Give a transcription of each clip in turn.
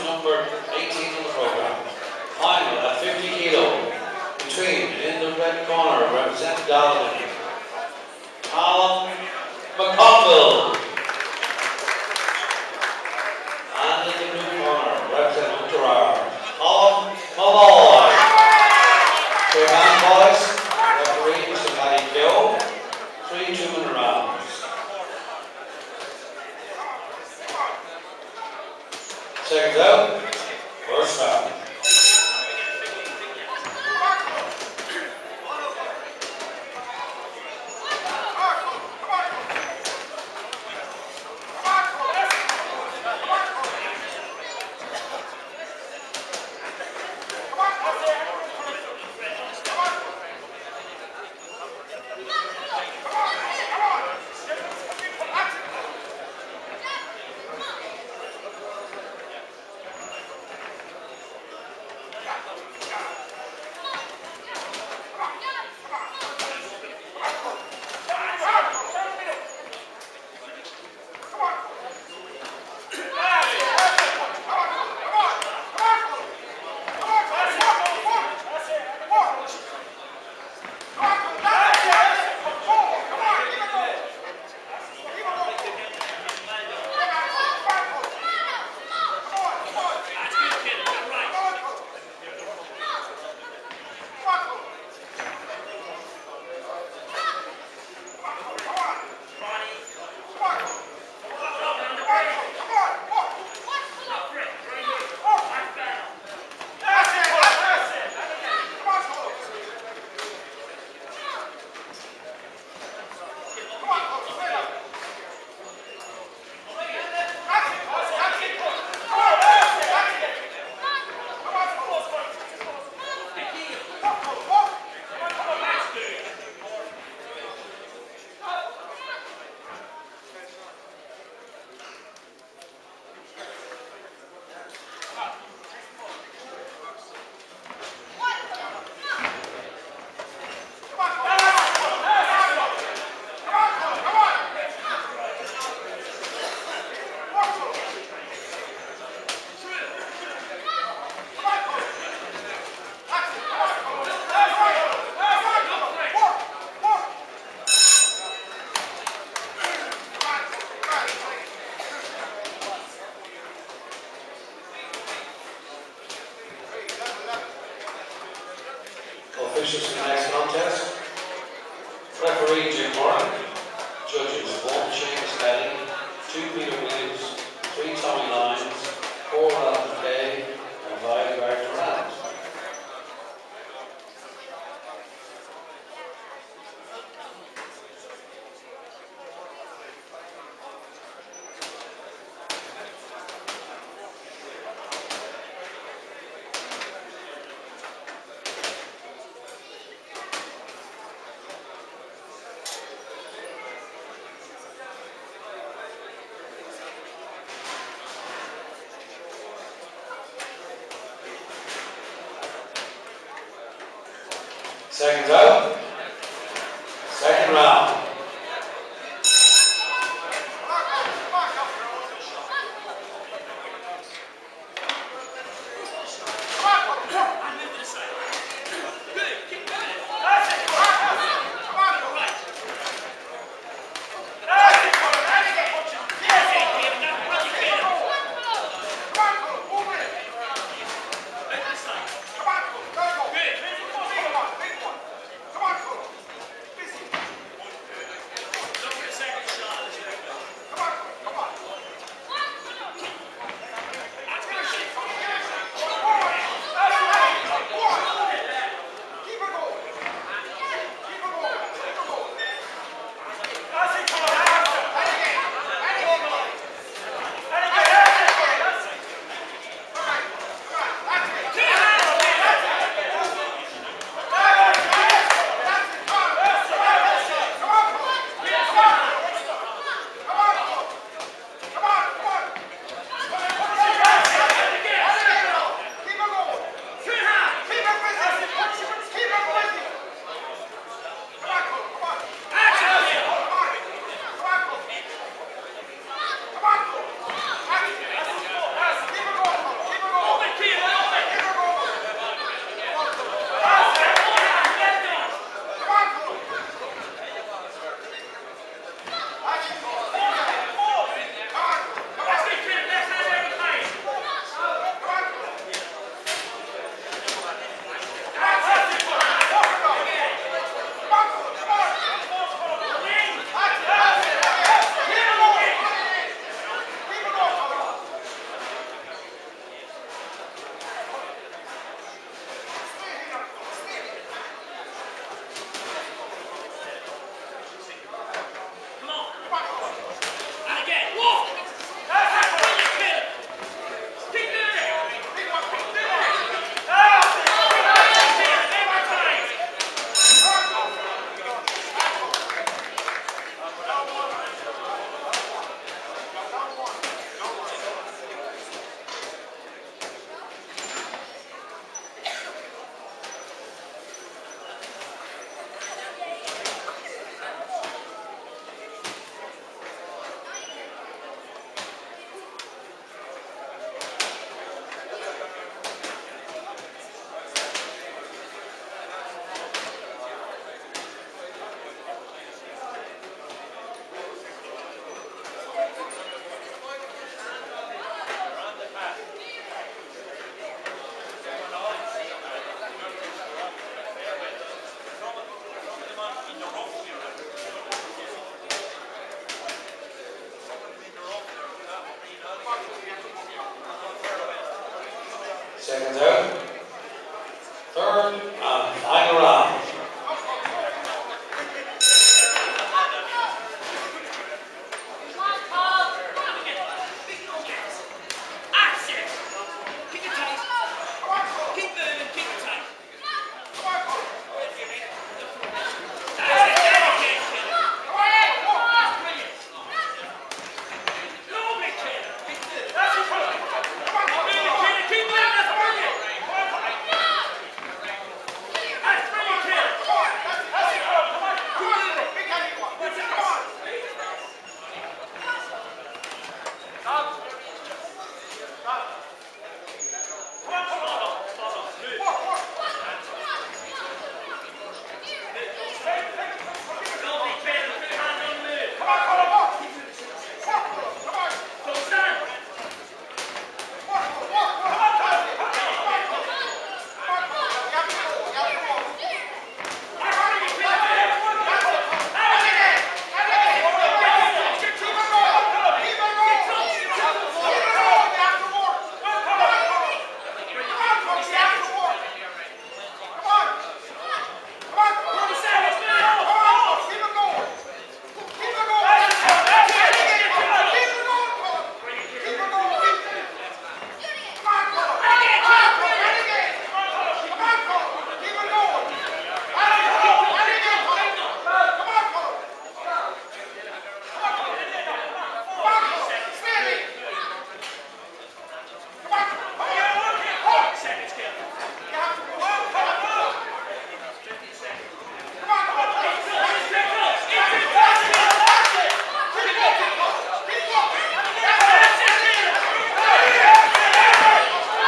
to number 18 on the program. Final at 50 kilo. Between, in the red corner, represent Darwin. Seconds out. First round. Seconds out.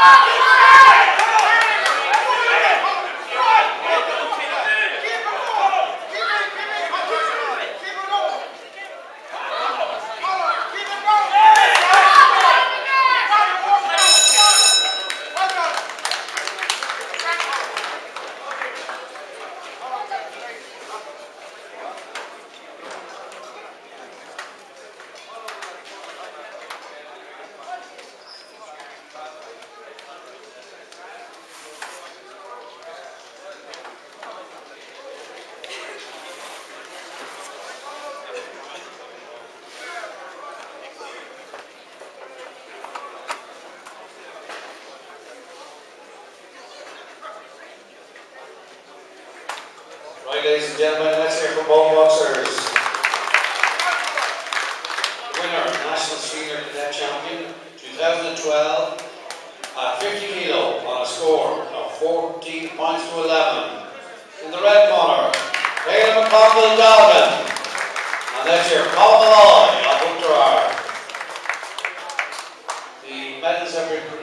Bobby Ladies and gentlemen, let's hear from both boxers. Winner, National Senior Cadet Champion, 2012, at 50 kilo on a score of 14 points to 11. In the red corner, Taylor McConville Dalvin. And that's your Paul Molloy of Uachtar. The medals have been